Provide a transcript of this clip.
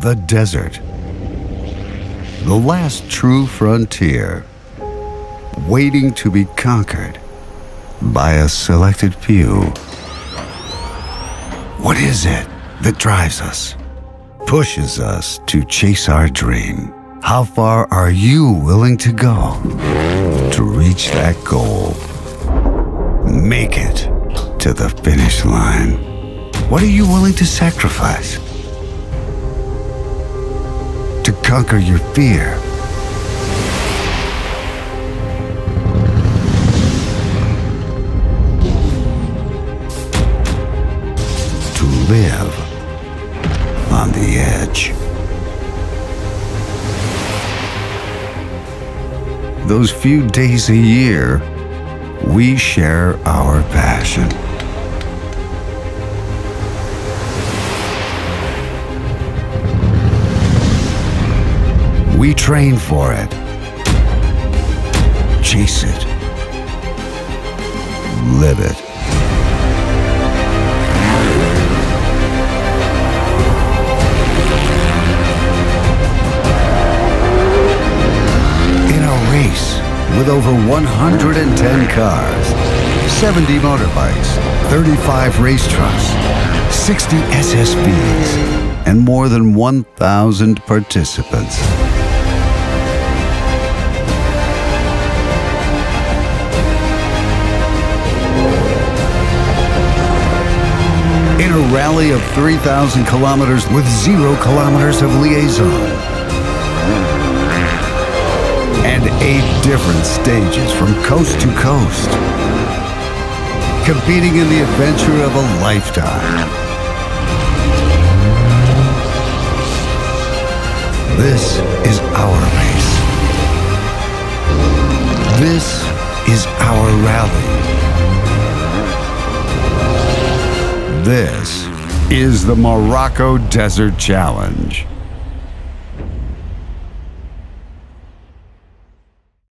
the desert. The last true frontier, waiting to be conquered by a selected few. What is it that drives us, pushes us to chase our dream? How far are you willing to go to reach that goal? Make it to the finish line. What are you willing to sacrifice? Conquer your fear. To live on the edge. Those few days a year, we share our passion. We train for it, chase it, live it. In a race with over 110 cars, 70 motorbikes, 35 race trucks, 60 SSVs, and more than 1,000 participants. In a rally of 3,000 kilometers with zero kilometers of liaison. And eight different stages from coast to coast. Competing in the adventure of a lifetime. This is our race. This is our rally. This is the Morocco Desert Challenge.